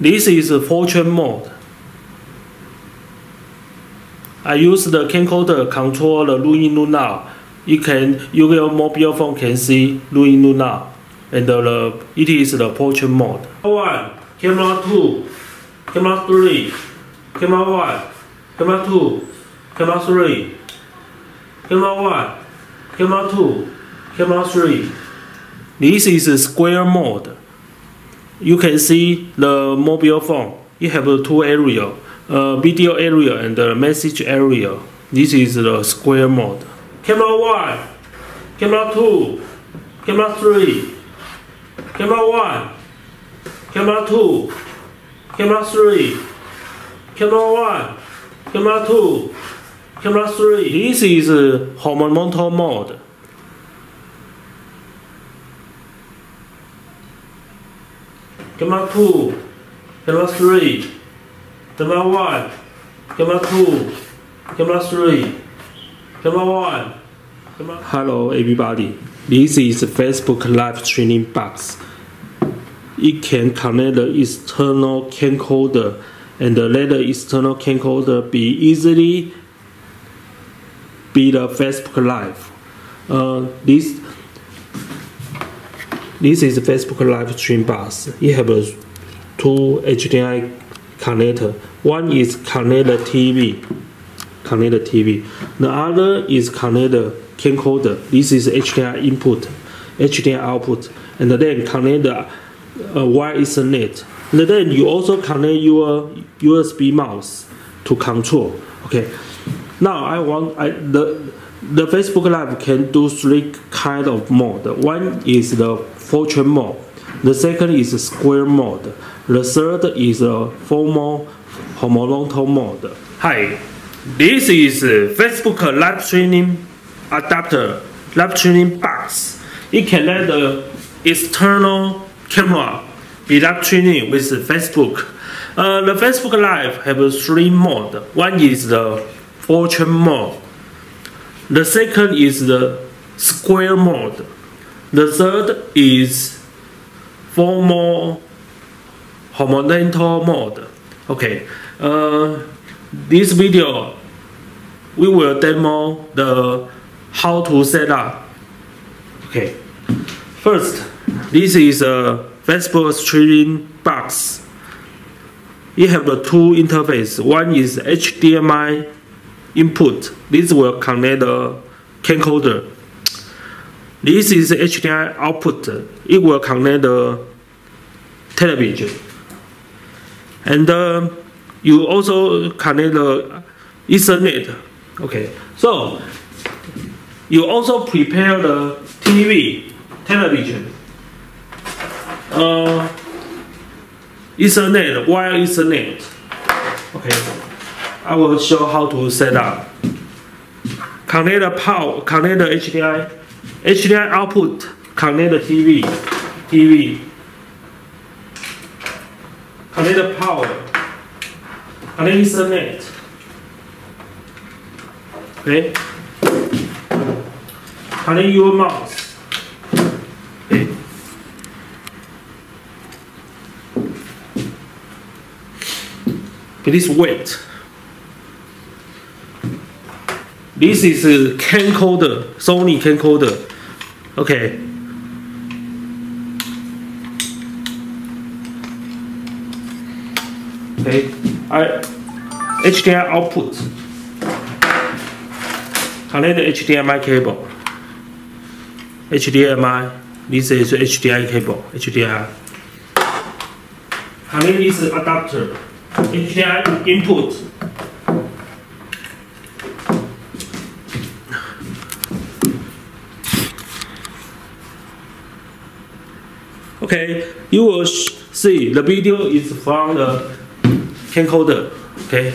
This is Fortune mode. I use the camcorder control the in now. You can your mobile phone can see look in now, and the, it is the portrait mode. One camera two, camera three, camera one, camera two, camera three, camera one, camera two, camera three. This is square mode. You can see the mobile phone. You have two area, uh, video area and the message area. This is the square mode. Camera one, camera two, camera three, camera one, camera two, camera three, camera one, camera two, camera three. This is uh, horizontal mode. Camera 2, camera 3, camera 1, camera 2, camera 3, camera 1. Camera Hello everybody, this is Facebook live streaming box. It can connect the external camcorder and let the external camcorder be easily be the Facebook live. Uh, this this is Facebook live stream bus. It have two HDMI connector. One is connect the TV, connect the TV. The other is connect the camcorder. This is HDMI input, HDMI output, and then connect the uh, wire Ethernet. And then you also connect your USB mouse to control. Okay. Now I want I the the Facebook Live can do three kind of mode. One is the portrait mode. The second is square mode. The third is a formal horizontal mode. Hi, this is Facebook live streaming adapter, live streaming box. It can let the external camera be live streaming with Facebook. Uh, the Facebook Live have three mode. One is the portrait mode. The second is the square mode. The third is formal horizontal mode. Okay, uh, this video we will demo the how to set up. Okay, first this is a Facebook streaming box. It have the two interface. One is HDMI input. This will connect the camcorder this is HDMI output. It will connect the television. And uh, you also connect the Ethernet. Okay, so you also prepare the TV, television, uh, Ethernet, wire Ethernet. Okay, I will show how to set up. Connect the power, connect the HDMI HDMI output connect the TV, TV, connect the power, connect Ethernet. Okay, connect your mouse. Okay. Please wait. This is a camcorder, Sony camcorder. Okay. Okay, I HDMI output. Connect the HDMI cable. HDMI. This is HDMI cable. HDMI. Connect this adapter. HDMI input. Okay, you will see the video is from the camcorder. Okay.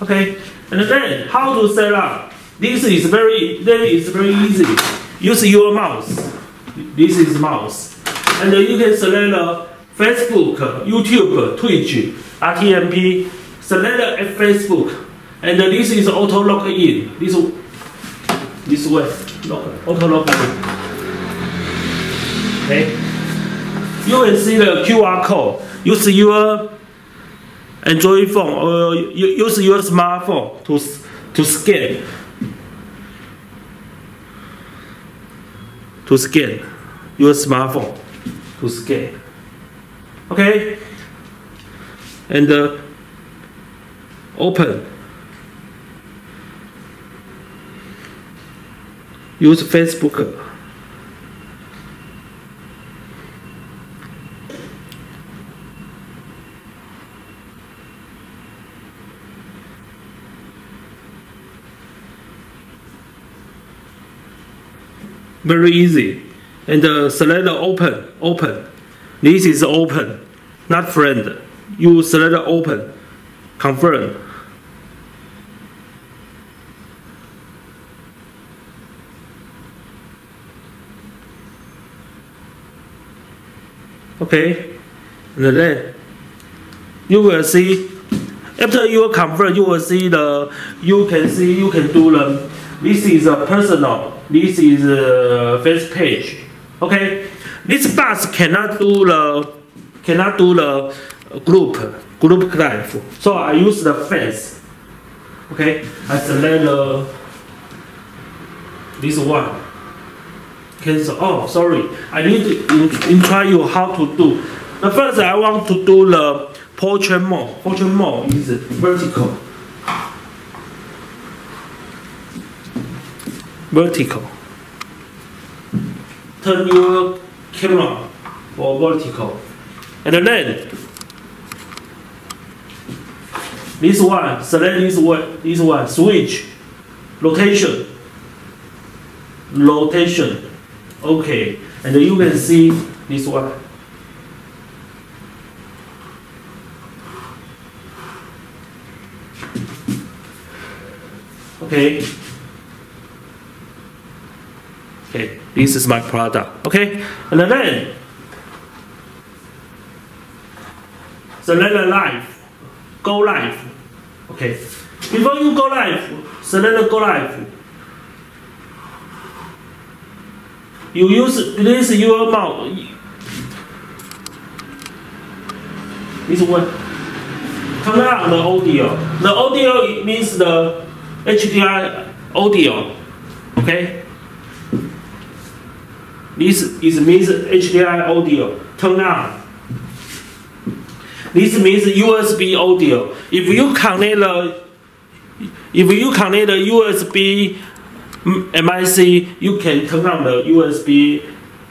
Okay, and then how to set up? This is very, then it's very easy. Use your mouse. This is mouse, and you can select uh, Facebook, YouTube, Twitch, RTMP. Select uh, Facebook, and this is auto login. This this way, auto log in. Okay. you can see the QR code. Use your Android phone or use your smartphone to to scan to scan your smartphone to scan. Okay, and uh, open. Use Facebook. Very easy. And uh, select open, open. This is open, not friend. You select open, confirm. Okay, and then you will see after you confirm, you will see the you can see you can do the this is a personal this is a first page. Okay, this bus cannot do the cannot do the group group life. So I use the fence. Okay, I select the this one. Cancel. Oh, sorry. I need to in, try you how to do. The first I want to do the portrait mode. Portrait mode is vertical. Vertical. Turn your camera for vertical. And then this one, select this one, this one, switch, rotation, rotation. Okay, and you can see this one. Okay. Okay, this is my product. Okay, and then select the live, go live. Okay, before you go live, the go live. You use this your mouse. This one. Turn on the audio. The audio means the HDI audio. Okay. This is means HDI audio. Turn on. This means USB audio. If you connect the if you connect the USB MIC, you can turn on the USB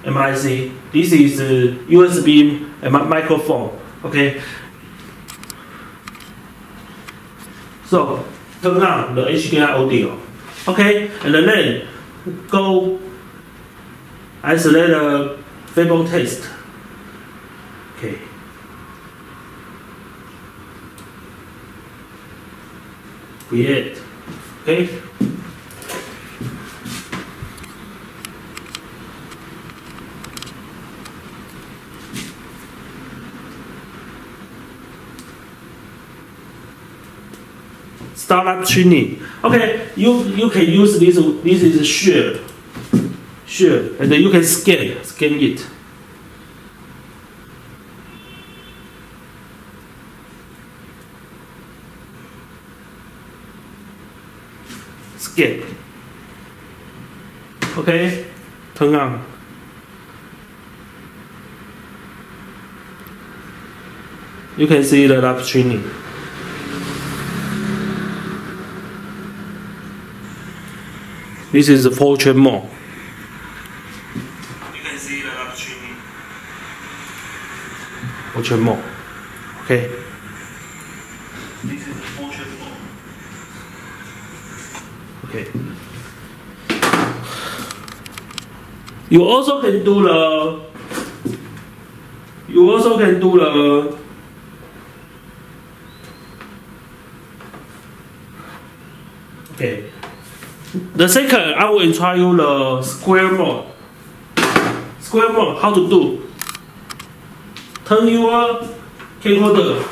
MIC. This is the USB microphone. Okay. So turn on the HDI audio. Okay, and then go isolate a Fable test. Okay. Create. Okay. Startup training. Okay, you you can use this. This is a share. Sure, and then you can scan, scan it. Scan. Okay, turn on. You can see the live streaming. This is the fortune mode. Portrait mode. Okay. This is. Okay. You also can do the. You also can do the. Okay. The second, I will try you the square mode. Square how to do? turn your camcorder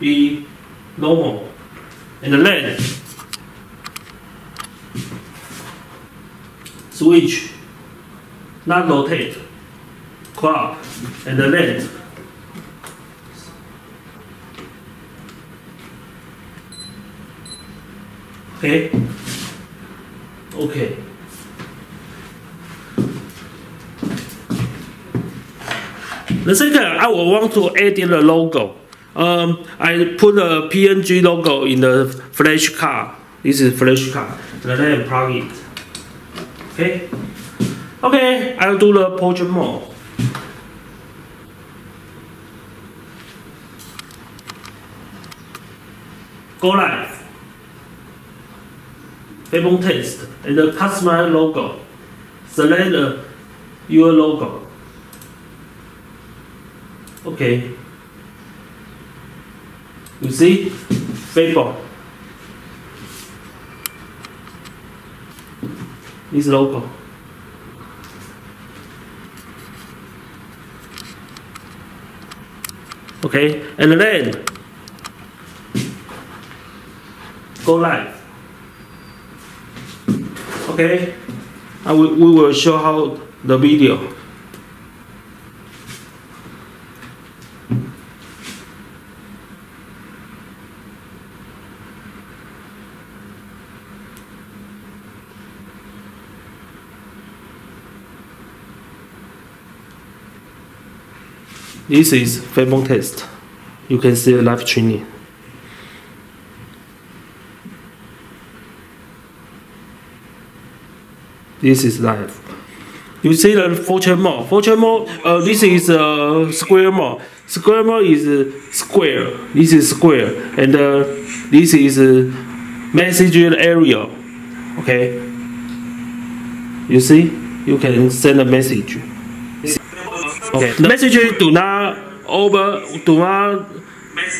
be normal and then switch not rotate crop and the length. Okay. Okay. The second, I will want to add in the logo. Um, I put a PNG logo in the flash card. This is flash card. And then plug it. Okay. Okay, I'll do the portrait mode. Go live. Fable test and the customer logo. Select the, your logo. Okay. You see? Fable. This local. Okay, and then go live. Okay, I will, we will show how the video. This is Fable test. You can see the live training. This is live. You see the fortune mode. Fortune mode. Uh, this is a uh, square mode. Square mode is uh, square. This is square, and uh, this is uh, message area. Okay. You see, you can send a message. Okay. The message do not over do not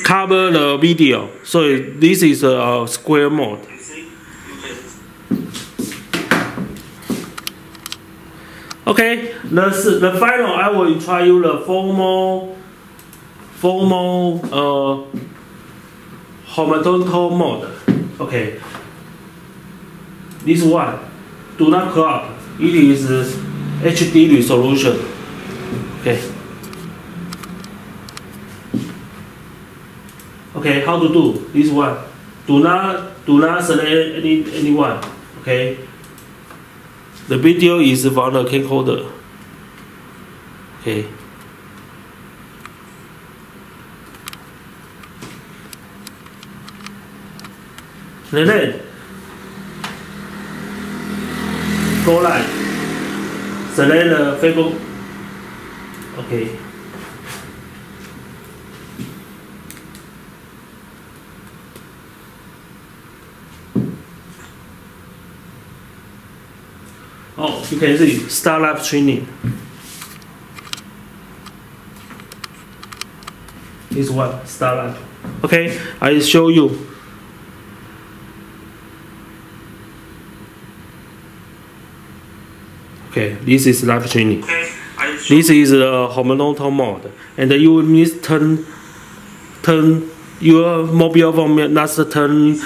cover the video. So this is a square mode. Okay, the, the final I will try you the formal formal uh, horizontal mode. Okay, this one do not crop. It is HD resolution. Okay. Okay, how to do this one? Do not do not select any anyone. Okay. The video is from the camcorder. Okay. And then go live. Select the Facebook. Okay. Oh, you can see start live training. This one, start live. Okay, I show you. Okay, this is live training. This is the horizontal mode, and you will need turn turn your mobile phone that's turn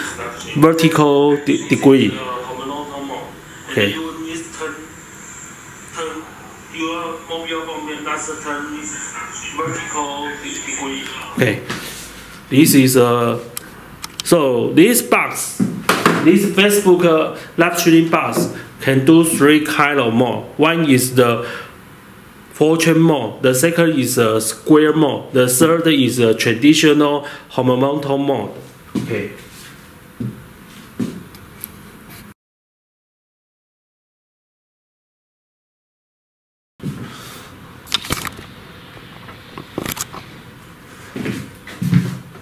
vertical de degree. Okay. Okay, this is a uh, so this box, this Facebook uh, live streaming box can do three kind of mode. One is the fortune mode. The second is a square mode. The third is a traditional horizontal mode. Okay.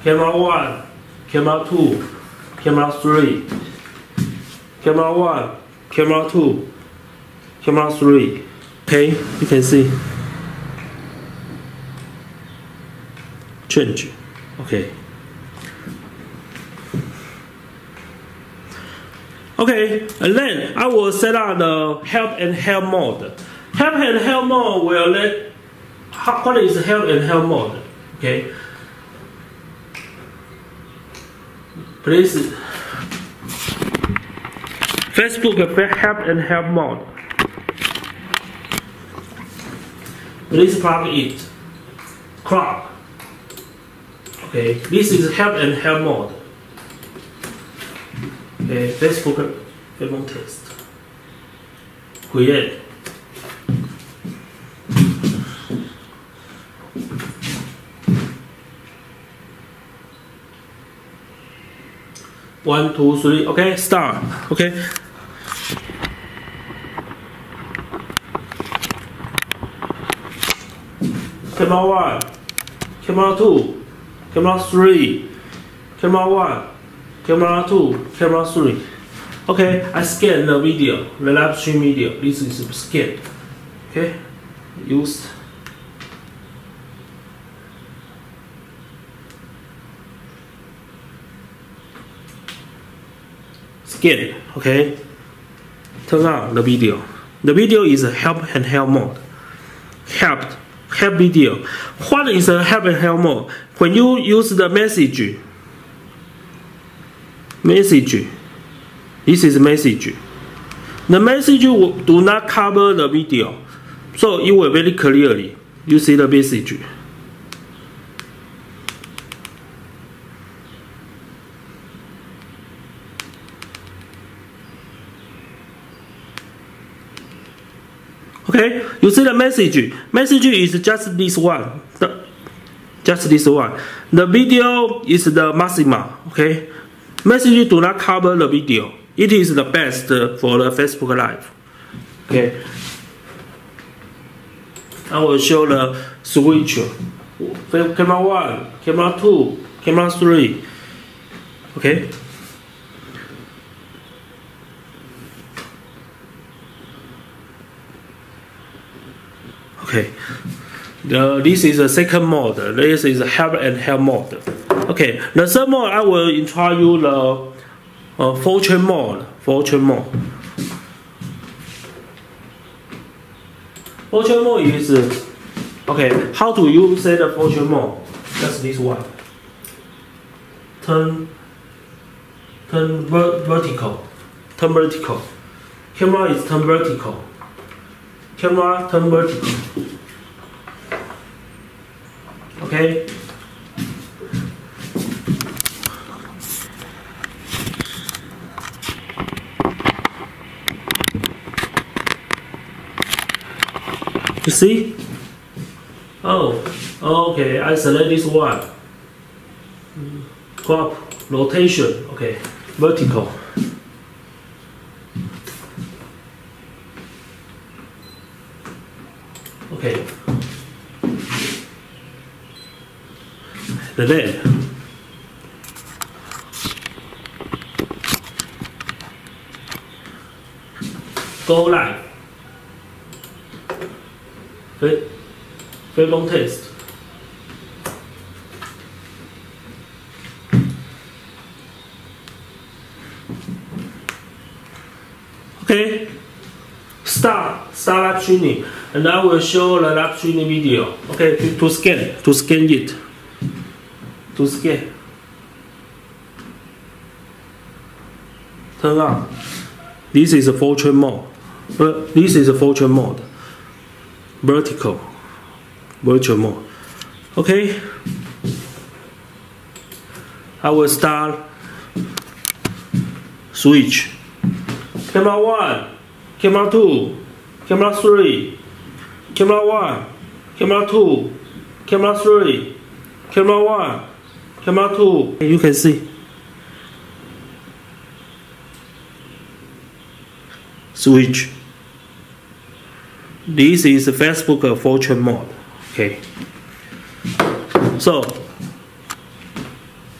camera 1, camera 2, camera 3, camera 1, camera 2, camera 3. Okay, you can see. Change. Okay. Okay, and then I will set up the help and help mode. Help and help mode will let how? what is help and help mode? Okay, Please. Facebook help and help mode. Let's plug it. Crop. Okay, this is help and help mode. Okay, Facebook test. Create. One, two, three. Okay, start. Okay. Camera one, camera two, camera three, camera one, camera two, camera three. Okay, I scan the video, the live stream video. This is scan. Okay, use scan. Okay, turn on the video. The video is a help and help mode. Help, help video. What is a help and help mode? When you use the message, message, this is message. The message do not cover the video, so you will very clearly you see the message. Okay, you see the message. Message is just this one. The, just this one. The video is the maxima. Okay, message do not cover the video. It is the best for the Facebook Live. Okay, I will show the switch. Camera one, camera two, camera three. Okay. Okay, the, this is the second mode. This is help and help mode. Okay, the third mode I will introduce you the uh, fortune mode. Fortune mode. Fortune mode is okay. How do you set the fortune mode? Just this one. Turn, turn ver vertical, turn vertical. Camera is turn vertical camera turn vertical. Okay. You see? Oh, okay. I select this one. Crop rotation. Okay, vertical. The lid. Go live. Fit. Film test. Okay. Start. Start live streaming and I will show the live streaming video. Okay, to scan, to scan it, to scan. Turn on. This is a fortune mode. This is a fortune mode. Vertical, virtual mode. Okay. I will start. Switch. Camera one, camera two, camera three, camera 1, camera 2, camera 3, camera 1, 2. You can see. Switch. This is Facebook fortune mode. Okay. So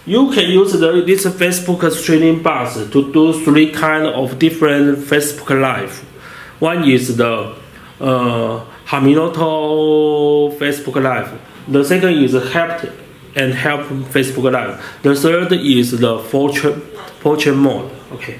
you can use the, this Facebook streaming bus to do three kind of different Facebook Live. One is the uh, Haminoto Facebook Live. The second is Help and Help Facebook Live. The third is the Fortune, Fortune Mode. Okay.